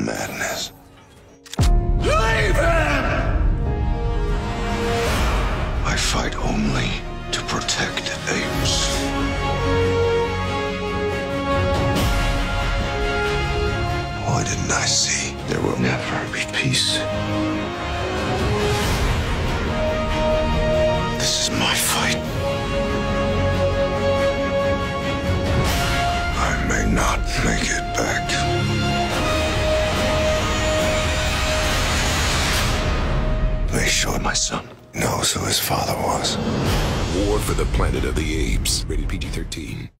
madness. Leave him! I fight only to protect apes. Why didn't I see there will never be peace? This is my fight. I may not make it back. Make sure my son knows who his father was. War for the Planet of the Apes. Rated PG 13.